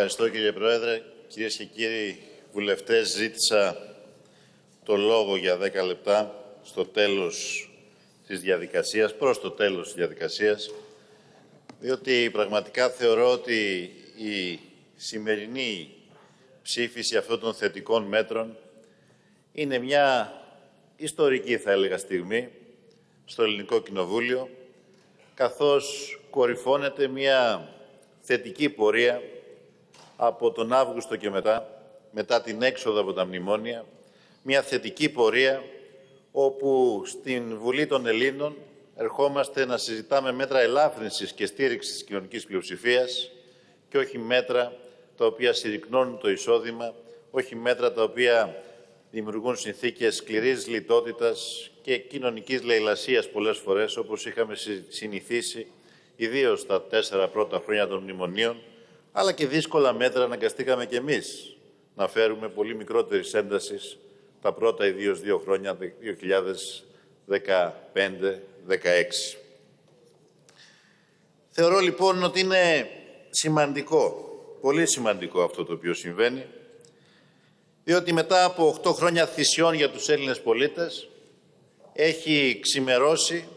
Ευχαριστώ κύριε Πρόεδρε. Κυρίες και κύριοι βουλευτές, ζήτησα το λόγο για 10 λεπτά στο τέλος της διαδικασίας, προς το τέλος της διαδικασίας, διότι πραγματικά θεωρώ ότι η σημερινή ψήφιση αυτών των θετικών μέτρων είναι μια ιστορική, θα έλεγα, στιγμή στο Ελληνικό Κοινοβούλιο, καθώς κορυφώνεται μια θετική πορεία από τον Αύγουστο και μετά, μετά την έξοδο από τα μνημόνια, μια θετική πορεία όπου στην Βουλή των Ελλήνων ερχόμαστε να συζητάμε μέτρα ελάφρυνσης και στήριξης της κοινωνικής πλειοψηφίας και όχι μέτρα τα οποία συρρυκνώνουν το εισόδημα, όχι μέτρα τα οποία δημιουργούν συνθήκες σκληρής λιτότητας και κοινωνικής λαιλασίας πολλές φορές, όπως είχαμε συνηθίσει, ιδίως τα τέσσερα πρώτα χρόνια των μνημονίων, αλλά και δύσκολα μέτρα αναγκαστήκαμε κι εμείς να φέρουμε πολύ μικρότερης έντασης τα πρώτα ιδίως δύο χρόνια, 2015-2016. Θεωρώ λοιπόν ότι είναι σημαντικό, πολύ σημαντικό αυτό το οποίο συμβαίνει, διότι μετά από 8 χρόνια θυσιών για τους Έλληνες πολίτες έχει ξημερώσει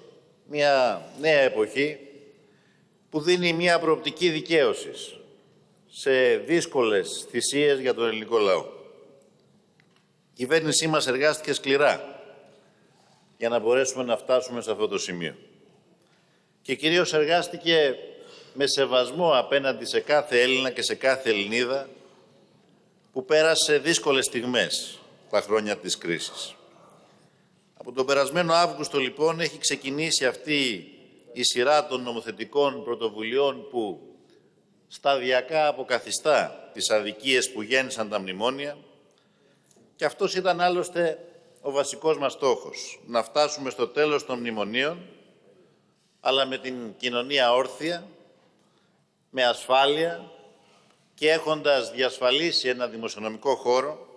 μια νέα εποχή που δίνει μια προοπτική δικαίωσης σε δύσκολες θυσίες για τον ελληνικό λαό. Η κυβέρνησή μας εργάστηκε σκληρά για να μπορέσουμε να φτάσουμε σε αυτό το σημείο. Και κυρίως εργάστηκε με σεβασμό απέναντι σε κάθε Έλληνα και σε κάθε Ελληνίδα που πέρασε δύσκολες στιγμές τα χρόνια της κρίσης. Από τον περασμένο Αύγουστο λοιπόν έχει ξεκινήσει αυτή η σειρά των νομοθετικών πρωτοβουλειών που σταδιακά αποκαθιστά τις αδικίες που γέννησαν τα μνημόνια και αυτός ήταν άλλωστε ο βασικός μας στόχος, να φτάσουμε στο τέλος των μνημονίων αλλά με την κοινωνία όρθια, με ασφάλεια και έχοντας διασφαλίσει ένα δημοσιονομικό χώρο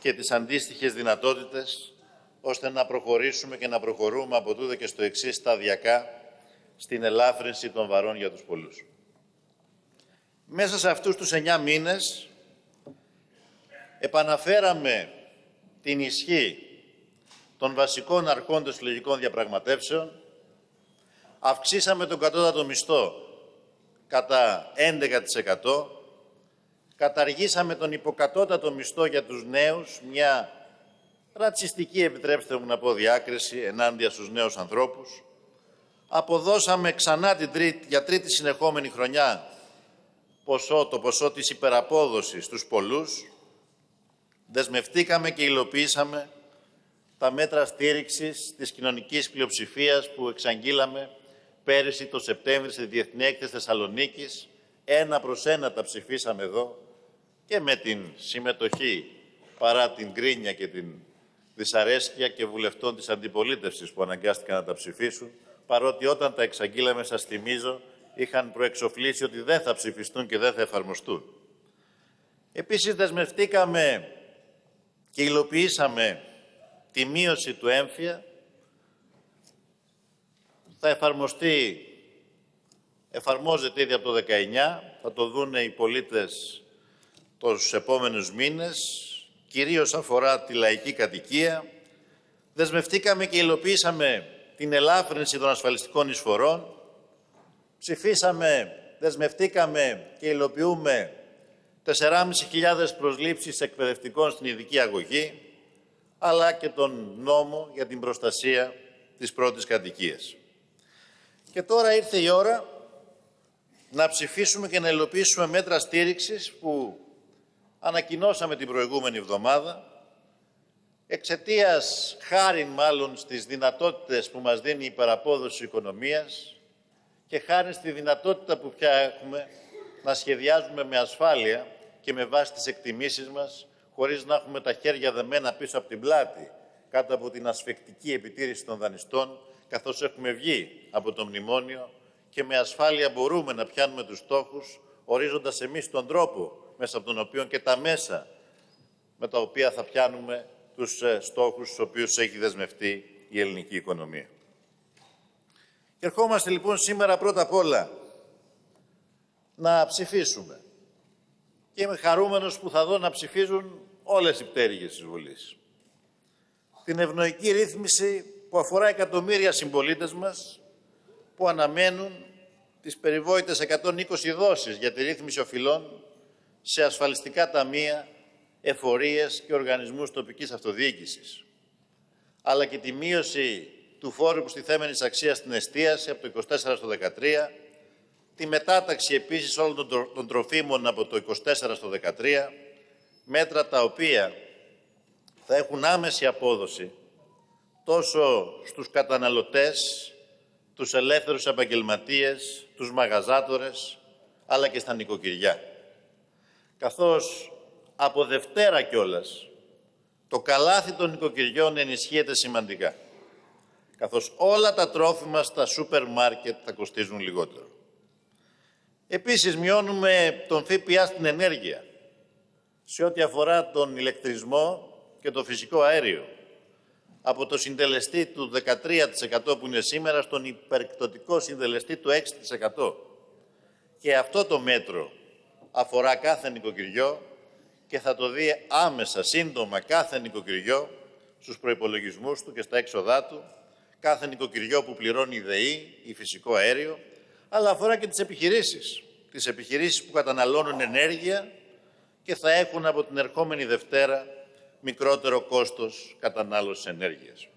και τις αντίστοιχες δυνατότητες ώστε να προχωρήσουμε και να προχωρούμε από τούδε και στο εξής σταδιακά στην ελάφρυνση των βαρών για τους πολλούς. Μέσα σε αυτούς τους εννιά μήνες επαναφέραμε την ισχύ των βασικών αρχών των συλλογικών διαπραγματεύσεων, αυξήσαμε τον κατώτατο μισθό κατά 11%, καταργήσαμε τον υποκατώτατο μισθό για τους νέους, μια ρατσιστική, επιτρέψτε μου να πω, διάκριση ενάντια στους νέους ανθρώπους, αποδώσαμε ξανά την τρίτη, για τρίτη συνεχόμενη χρονιά ποσό, το ποσό της υπεραπόδοσης στους πολλούς, δεσμευτήκαμε και υλοποιήσαμε τα μέτρα στήριξης της κοινωνικής πλειοψηφίας που εξαγγείλαμε πέρυσι το Σεπτέμβρη στη Διεθνή Έκθεση Θεσσαλονίκης. Ένα προς ένα τα ψηφίσαμε εδώ και με την συμμετοχή παρά την κρίνια και την δυσαρέσκεια και βουλευτών της αντιπολίτευσης που αναγκάστηκαν να τα ψηφίσουν, παρότι όταν τα εξαγγείλαμε, σας θυμίζω, είχαν προεξοφλήσει ότι δεν θα ψηφιστούν και δεν θα εφαρμοστούν. Επίσης δεσμευτήκαμε και υλοποιήσαμε τη μείωση του έμφυα. Θα εφαρμοστεί, εφαρμόζεται ήδη από το 19, θα το δούνε οι πολίτες τους επόμενους μήνες, κυρίως αφορά τη λαϊκή κατοικία. Δεσμευτήκαμε και υλοποιήσαμε την ελάφρυνση των ασφαλιστικών εισφορών, ψηφίσαμε, δεσμευτήκαμε και υλοποιούμε 4.500 προσλήψεις εκπαιδευτικών στην ειδική αγωγή, αλλά και τον νόμο για την προστασία της πρώτης κατοικίας. Και τώρα ήρθε η ώρα να ψηφίσουμε και να υλοποιήσουμε μέτρα στήριξης που ανακοινώσαμε την προηγούμενη εβδομάδα, εξαιτίας χάρη μάλλον στις δυνατότητες που μας δίνει η παραπόδοση οικονομίας, και χάρη στη δυνατότητα που πια έχουμε να σχεδιάζουμε με ασφάλεια και με βάση τις εκτιμήσεις μας, χωρίς να έχουμε τα χέρια δεμένα πίσω από την πλάτη, κάτω από την ασφεκτική επιτήρηση των δανειστών, καθώς έχουμε βγει από το μνημόνιο και με ασφάλεια μπορούμε να πιάνουμε τους στόχους, ορίζοντας εμείς τον τρόπο μέσα από τον οποίο και τα μέσα με τα οποία θα πιάνουμε τους ε, στόχους στους οποίους έχει δεσμευτεί η ελληνική οικονομία. Και ερχόμαστε λοιπόν σήμερα πρώτα απ' όλα να ψηφίσουμε και είμαι χαρούμενος που θα δω να ψηφίζουν όλες οι πτέρυγες της Βουλής. Την ευνοϊκή ρύθμιση που αφορά εκατομμύρια συμπολίτες μας που αναμένουν τις περιβόητες 120 δόσεις για τη ρύθμιση οφειλών σε ασφαλιστικά ταμεία, εφορίες και οργανισμούς τοπικής αυτοδιοίκησης, αλλά και τη μείωση του φόρου προστιθέμενης αξίας στην εστίαση από το 24% στο 13%, τη μετάταξη επίσης όλων των τροφίμων από το 24% στο 13%, μέτρα τα οποία θα έχουν άμεση απόδοση τόσο στους καταναλωτές, τους ελεύθερους επαγγελματίες, τους μαγαζάτορες, αλλά και στα νοικοκυριά. Καθώς από Δευτέρα κιόλας το καλάθι των νοικοκυριών ενισχύεται σημαντικά, καθώς όλα τα τρόφιμα στα σούπερ μάρκετ θα κοστίζουν λιγότερο. Επίσης, μειώνουμε τον ΦΠΑ στην ενέργεια, σε ό,τι αφορά τον ηλεκτρισμό και το φυσικό αέριο, από το συντελεστή του 13% που είναι σήμερα στον υπερκτοτικό συντελεστή του 6%. Και αυτό το μέτρο αφορά κάθε νοικοκυριό και θα το δει άμεσα, σύντομα, κάθε νοικοκυριό στους προϋπολογισμούς του και στα έξοδά του, κάθε νοικοκυριό που πληρώνει ΔΕΗ ή φυσικό αέριο, αλλά αφορά και τις επιχειρήσεις. Τις επιχειρήσεις που καταναλώνουν ενέργεια και θα έχουν από την ερχόμενη Δευτέρα μικρότερο κόστος κατανάλωσης ενέργειας.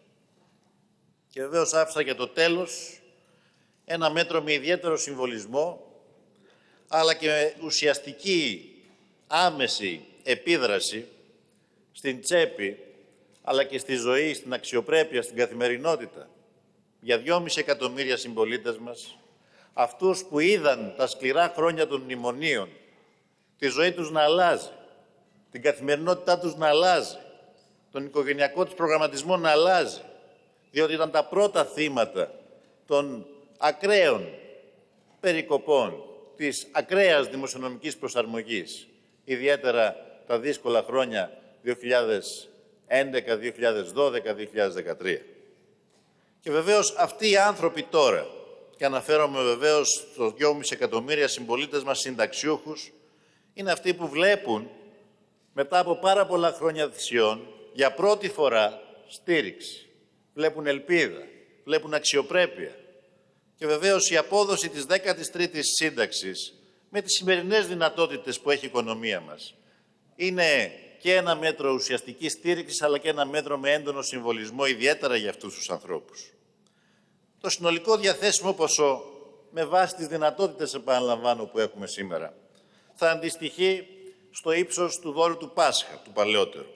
Και βεβαίως άφησα για το τέλος ένα μέτρο με ιδιαίτερο συμβολισμό, αλλά και με ουσιαστική άμεση επίδραση στην τσέπη, αλλά και στη ζωή, στην αξιοπρέπεια, στην καθημερινότητα, για δυόμιση εκατομμύρια συμπολίτες μας, αυτούς που είδαν τα σκληρά χρόνια των μνημονίων, τη ζωή τους να αλλάζει, την καθημερινότητά τους να αλλάζει, τον οικογενειακό τους προγραμματισμό να αλλάζει, διότι ήταν τα πρώτα θύματα των ακραίων περικοπών, της ακραίας δημοσιονομικής προσαρμογής, ιδιαίτερα τα δύσκολα χρόνια 2011, 2012, 2013. Και βεβαίως αυτοί οι άνθρωποι τώρα, και αναφέρομαι βεβαίως στους 2,5 εκατομμύρια συμπολίτες μας συνταξιούχους, είναι αυτοί που βλέπουν μετά από πάρα πολλά χρόνια θυσιών, για πρώτη φορά στήριξη. Βλέπουν ελπίδα, βλέπουν αξιοπρέπεια. Και βεβαίως η απόδοση της 13ης σύνταξης με τις σημερινές δυνατότητες που έχει η οικονομία μας είναι και ένα μέτρο ουσιαστικής στήριξης, αλλά και ένα μέτρο με έντονο συμβολισμό, ιδιαίτερα για αυτούς τους ανθρώπους. Το συνολικό διαθέσιμο ποσό, με βάση τις δυνατότητες, επαναλαμβάνω, που έχουμε σήμερα, θα αντιστοιχεί στο ύψος του δώρου του Πάσχα, του παλαιότερου,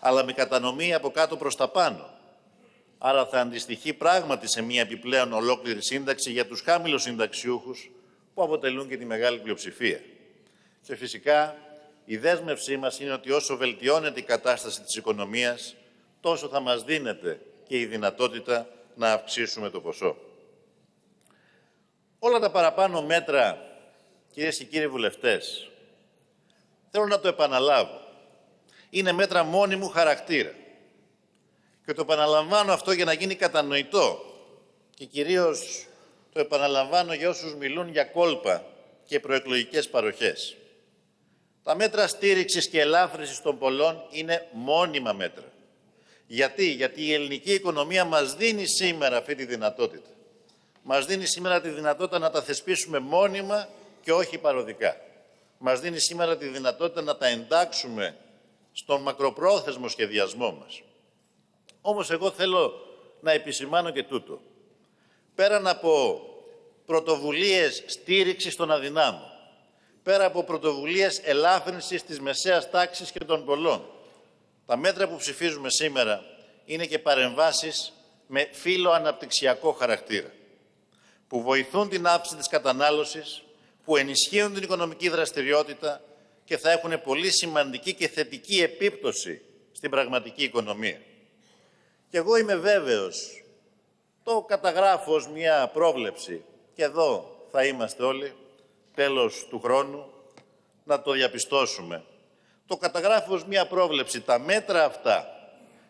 αλλά με κατανομή από κάτω προς τα πάνω. Άρα θα αντιστοιχεί πράγματι σε μια επιπλέον ολόκληρη σύνταξη για τους χάμηλους συνταξιούχους που αποτελούν και τη μεγάλη πλειοψηφία. Και φυσικά η δέσμευσή μας είναι ότι όσο βελτιώνεται η κατάσταση της οικονομίας, τόσο θα μας δίνεται και η δυνατότητα να αυξήσουμε το ποσό. Όλα τα παραπάνω μέτρα, κυρίες και κύριοι βουλευτές, Θέλω να το επαναλάβω. Είναι μέτρα μόνιμου χαρακτήρα. Και το επαναλαμβάνω αυτό για να γίνει κατανοητό. Και κυρίως το επαναλαμβάνω για όσους μιλούν για κόλπα και προεκλογικές παροχές. Τα μέτρα στήριξης και ελάφρυνσης των πολλών είναι μόνιμα μέτρα. Γιατί, γιατί η ελληνική οικονομία μας δίνει σήμερα αυτή τη δυνατότητα. Μας δίνει σήμερα τη δυνατότητα να τα θεσπίσουμε μόνιμα και όχι παροδικά μας δίνει σήμερα τη δυνατότητα να τα εντάξουμε στον μακροπρόθεσμο σχεδιασμό μας. Όμως εγώ θέλω να επισημάνω και τούτο. Πέραν από πρωτοβουλίες στήριξης των αδυνάμων, πέρα από πρωτοβουλίες ελάφρυνσης της μεσαίας τάξης και των πολλών, τα μέτρα που ψηφίζουμε σήμερα είναι και παρεμβάσεις με φύλλο αναπτυξιακό χαρακτήρα, που βοηθούν την άψη της κατανάλωσης, που ενισχύουν την οικονομική δραστηριότητα και θα έχουν πολύ σημαντική και θετική επίπτωση στην πραγματική οικονομία. Και εγώ είμαι βέβαιος, το καταγράφω ως μια πρόβλεψη και εδώ θα είμαστε όλοι, τέλος του χρόνου, να το διαπιστώσουμε. Το καταγράφω ως μια πρόβλεψη. Τα μέτρα αυτά,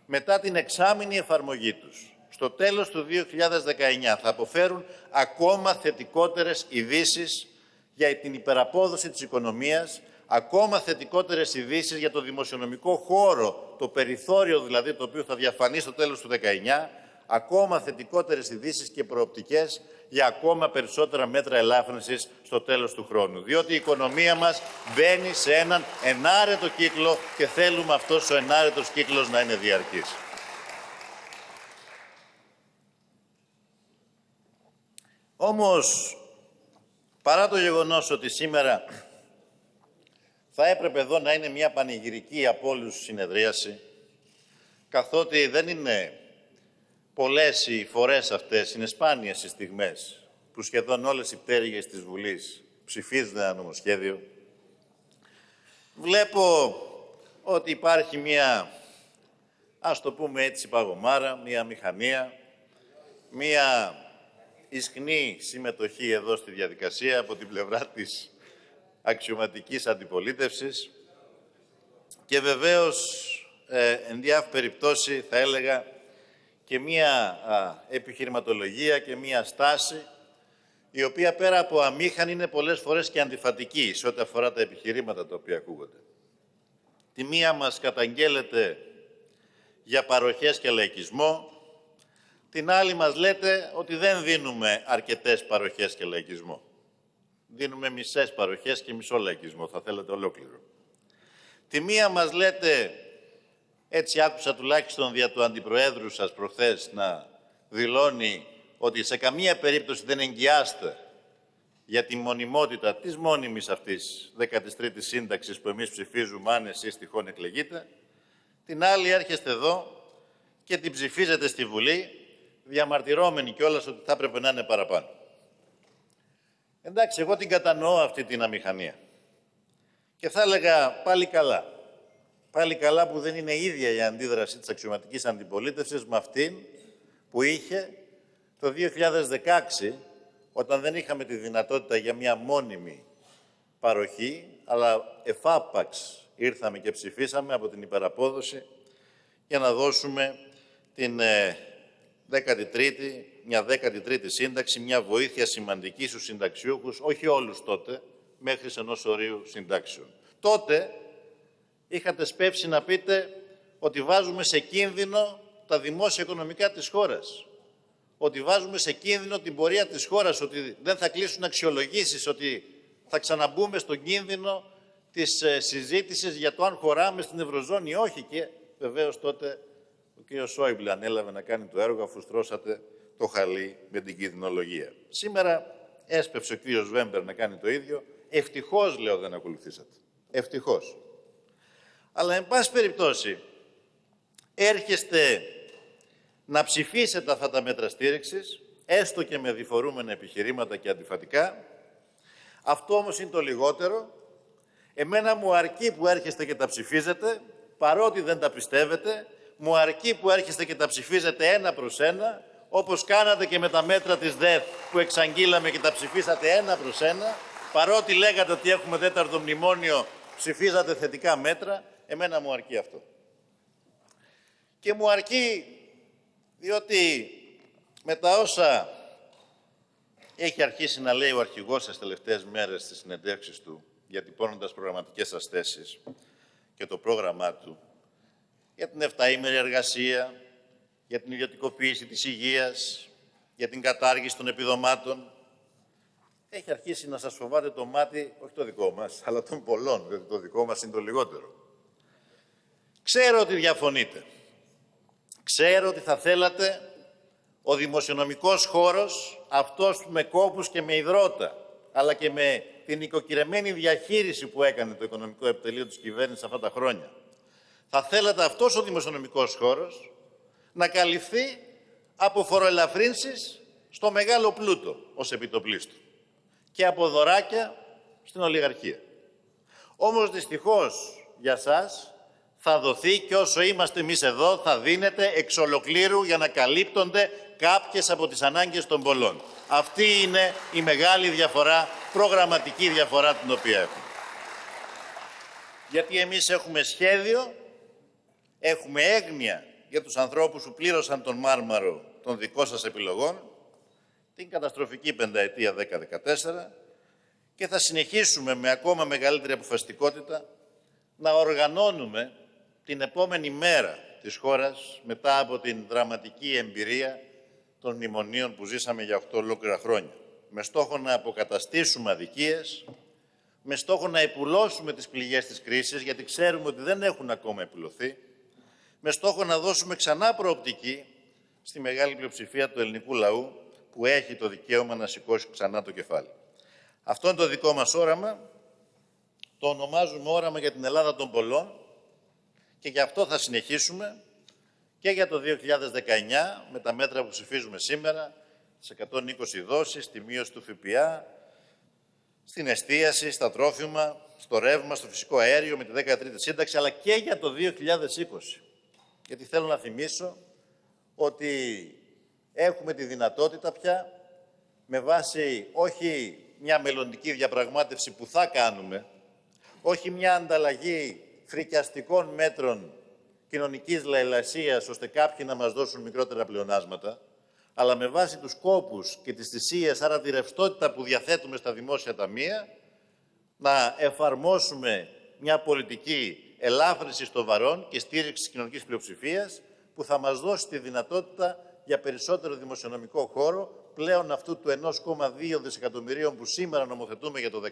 μετά την εξάμηνη εφαρμογή τους, στο τέλος του 2019 θα αποφέρουν ακόμα θετικότερες ειδήσεις για την υπεραπόδοση της οικονομίας, ακόμα θετικότερες ειδήσεις για το δημοσιονομικό χώρο, το περιθώριο δηλαδή το οποίο θα διαφανεί στο τέλος του 19, ακόμα θετικότερες ειδήσεις και προοπτικές για ακόμα περισσότερα μέτρα ελάφρυνσης στο τέλος του χρόνου. Διότι η οικονομία μας μπαίνει σε έναν ενάρετο κύκλο και θέλουμε αυτός ο ενάρετος κύκλος να είναι διαρκής. Όμως, παρά το γεγονός ότι σήμερα θα έπρεπε εδώ να είναι μια πανηγυρική από όλους συνεδρίαση, καθότι δεν είναι πολλές οι φορές αυτές, είναι σπάνιες οι στιγμές, που σχεδόν όλες οι πτέρυγες της Βουλής ψηφίζουν ένα νομοσχέδιο. Βλέπω ότι υπάρχει μια, ας το πούμε έτσι, παγωμάρα, μια μηχανία, μια ισχνή συμμετοχή εδώ στη διαδικασία από την πλευρά της αξιωματικής αντιπολίτευσης και βεβαίως ε, εν διάφ περιπτώσει θα έλεγα και μία επιχειρηματολογία και μία στάση η οποία πέρα από αμήχανη είναι πολλές φορές και αντιφατική σε ό,τι αφορά τα επιχειρήματα τα οποία ακούγονται. Τη μία μας καταγγέλλεται για παροχές και λαϊκισμό, την άλλη μας λέτε ότι δεν δίνουμε αρκετές παροχές και λαϊκισμό. Δίνουμε μισές παροχές και μισό λαϊκισμό, θα θέλετε ολόκληρο. Τη μία μας λέτε, έτσι άκουσα τουλάχιστον δια του Αντιπροέδρου σας προχθές να δηλώνει ότι σε καμία περίπτωση δεν εγγυάστε για τη μονιμότητα της μόνιμης αυτής 13ης σύνταξης που εμείς ψηφίζουμε αν εσείς τυχόν εκλεγείτε. Την άλλη έρχεστε εδώ και την ψηφίζετε στη Βουλή διαμαρτυρώμενοι κιόλας ότι θα έπρεπε να είναι παραπάνω. Εντάξει, εγώ την κατανοώ αυτή την αμηχανία. Και θα έλεγα πάλι καλά. Πάλι καλά που δεν είναι ίδια η αντίδραση της αξιωματικής αντιπολίτευσης με αυτήν που είχε το 2016, όταν δεν είχαμε τη δυνατότητα για μια μόνιμη παροχή, αλλά εφάπαξ ήρθαμε και ψηφίσαμε από την υπεραπόδοση για να δώσουμε την ε, 13η, μια 13η σύνταξη, μια βοήθεια σημαντική στους συνταξιούχους, όχι όλους τότε, μέχρι ενός ορίου συντάξεων. Τότε είχατε σπεύσει να πείτε ότι βάζουμε σε κίνδυνο τα δημόσια οικονομικά της χώρας. Ότι βάζουμε σε κίνδυνο την πορεία της χώρας, ότι δεν θα κλείσουν αξιολογήσεις, ότι θα ξαναμπούμε στον κίνδυνο της ε, συζήτησης για το αν χωράμε στην Ευρωζώνη ή όχι. Και βεβαίως τότε ο κ. Σόιμπλε ανέλαβε να κάνει το έργο αφού στρώσατε το χαλί με την κινδυνολογία. Σήμερα έσπευσε ο κ. Βέμπερ να κάνει το ίδιο. Ευτυχώς, λέω, δεν ακολουθήσατε. Ευτυχώς. Αλλά, εν πάση περιπτώσει, έρχεστε να ψηφίσετε αυτά τα μέτρα στήριξης, έστω και με διφορούμενα επιχειρήματα και αντιφατικά. Αυτό όμως είναι το λιγότερο. Εμένα μου αρκεί που έρχεστε και τα ψηφίζετε, παρότι δεν τα πιστεύετε, μου αρκεί που έρχεστε και τα ψηφίζετε ένα προς ένα, όπως κάνατε και με τα μέτρα της ΔΕΘ που εξαγγείλαμε και τα ψηφίσατε ένα προς ένα, παρότι λέγατε ότι έχουμε τέταρτο μνημόνιο, ψηφίζατε θετικά μέτρα, εμένα μου αρκεί αυτό. Και μου αρκεί διότι με τα όσα έχει αρχίσει να λέει ο αρχηγός στις τελευταίες μέρες στις συνεντεύξεις του, διατυπώνοντας προγραμματικές σας θέσεις και το πρόγραμμά του, για την 7ήμερη εργασία, για την ιδιωτικοποίηση της υγείας, για την κατάργηση των επιδομάτων. Έχει αρχίσει να σας φοβάται το μάτι, όχι το δικό μας, αλλά των πολλών, διότι το δικό μας είναι το λιγότερο. Ξέρω ότι διαφωνείτε. Ξέρω ότι θα θέλατε ο δημοσιονομικός χώρος, αυτός με κόπους και με υδρότα, αλλά και με την οικοκυρεμένη διαχείριση που έκανε το οικονομικό επιτελείο της κυβέρνησης αυτά τα χρόνια, θα θέλατε αυτός ο δημοσιονομικός χώρος να καλυφθεί από φοροελαφρύνσεις στο μεγάλο πλούτο ως επιτοπλίστου και από δωράκια στην ολιγαρχία. Όμως δυστυχώς για σας θα δοθεί και όσο είμαστε εμείς εδώ θα δίνεται εξ ολοκλήρου για να καλύπτονται κάποιες από τις ανάγκες των πολλών. Αυτή είναι η μεγάλη διαφορά, προγραμματική διαφορά την οποία έχουμε. Γιατί εμείς έχουμε σχέδιο έχουμε έγνοια για τους ανθρώπους που πλήρωσαν τον μάρμαρο των δικών σας επιλογών, την καταστροφική πενταετία 10-14 και θα συνεχίσουμε με ακόμα μεγαλύτερη αποφασιστικότητα να οργανώνουμε την επόμενη μέρα της χώρας μετά από την δραματική εμπειρία των μνημονίων που ζήσαμε για 8 ολόκληρα χρόνια. Με στόχο να αποκαταστήσουμε αδικίες, με στόχο να επουλώσουμε τις πληγές της κρίσης, γιατί ξέρουμε ότι δεν έχουν ακόμα επουλωθεί, με στόχο να δώσουμε ξανά προοπτική στη μεγάλη πλειοψηφία του ελληνικού λαού που έχει το δικαίωμα να σηκώσει ξανά το κεφάλι. Αυτό είναι το δικό μας όραμα. Το ονομάζουμε όραμα για την Ελλάδα των πολλών και γι' αυτό θα συνεχίσουμε και για το 2019 με τα μέτρα που ψηφίζουμε σήμερα, τις 120 δόσεις, τη μείωση του ΦΠΑ, στην εστίαση, στα τρόφιμα, στο ρεύμα, στο φυσικό αέριο με τη 13η σύνταξη, αλλά και για το 2020. Γιατί θέλω να θυμίσω ότι έχουμε τη δυνατότητα πια με βάση όχι μια μελλοντική διαπραγμάτευση που θα κάνουμε, όχι μια ανταλλαγή φρικιαστικών μέτρων κοινωνικής λαϊλασίας, ώστε κάποιοι να μας δώσουν μικρότερα πλεονάσματα, αλλά με βάση τους κόπους και τις θυσίες, άρα τη ρευστότητα που διαθέτουμε στα δημόσια ταμεία, να εφαρμόσουμε μια πολιτική ελάφρυνσης των βαρών και στήριξης της κοινωνικής πλειοψηφίας, που θα μας δώσει τη δυνατότητα για περισσότερο δημοσιονομικό χώρο, πλέον αυτού του 1,2 δισεκατομμυρίων που σήμερα νομοθετούμε για το 19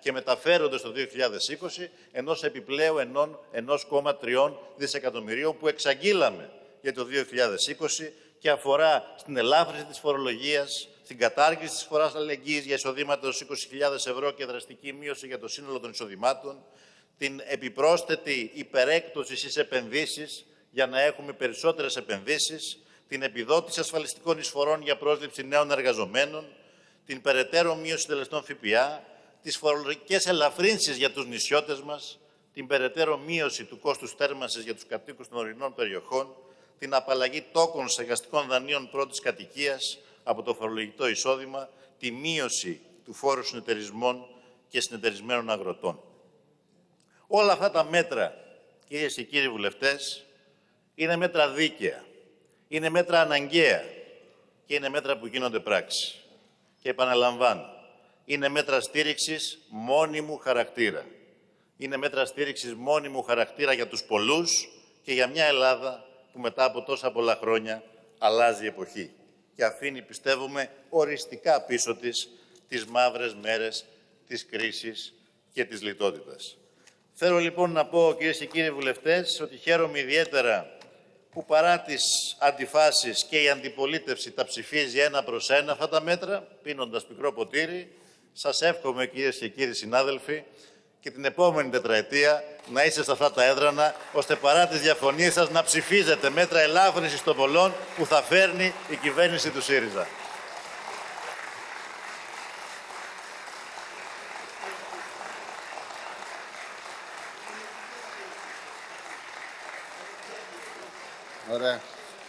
και μεταφέρονται στο 2020, ενός επιπλέον 1,3 δισεκατομμυρίων που εξαγγείλαμε για το 2020 και αφορά στην ελάφρυνση της φορολογίας, στην κατάργηση της φοράς αλληλεγγύης για εισοδήματα 20.000 ευρώ και δραστική μείωση για το σύνολο των εισοδημάτων, την επιπρόσθετη υπερέκτωση στις επενδύσεις για να έχουμε περισσότερες επενδύσεις, την επιδότηση ασφαλιστικών εισφορών για πρόσληψη νέων εργαζομένων, την περαιτέρω μείωση τελεστών ΦΠΑ, τις φορολογικές ελαφρύνσεις για τους νησιώτες μας, την περαιτέρω μείωση του κόστους θέρμανσης για τους κατοίκους των ορεινών περιοχών, την απαλλαγή τόκων στεγαστικών δανείων πρώτης κατοικίας από το φορολογικό εισόδημα, τη μείωση του φόρου συνεταιρισμών και συνεταιρισμένων αγροτών. Όλα αυτά τα μέτρα, κυρίες και κύριοι βουλευτές, είναι μέτρα δίκαια, είναι μέτρα αναγκαία και είναι μέτρα που γίνονται πράξη. Και επαναλαμβάνω, είναι μέτρα στήριξης μόνιμου χαρακτήρα. Είναι μέτρα στήριξης μόνιμου χαρακτήρα για τους πολλούς και για μια Ελλάδα που μετά από τόσα πολλά χρόνια αλλάζει εποχή και αφήνει, πιστεύουμε, οριστικά πίσω της τις μαύρες μέρες της κρίσης και της λιτότητας. Θέλω λοιπόν να πω, κυρίες και κύριοι βουλευτές, ότι χαίρομαι ιδιαίτερα που παρά τις αντιφάσεις και η αντιπολίτευση τα ψηφίζει ένα προς ένα αυτά τα μέτρα, πίνοντας πικρό ποτήρι. Σας εύχομαι, κυρίες και κύριοι συνάδελφοι, και την επόμενη τετραετία να είστε σε αυτά τα έδρανα, ώστε παρά τις διαφωνίες σας να ψηφίζετε μέτρα ελάφρυνσης των πολλών που θα φέρνει η κυβέρνηση του ΣΥΡΙΖΑ. Ωραία.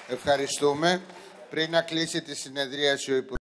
Ευχαριστούμε. Πριν να κλείσει τη συνεδρίαση ο Υπουργός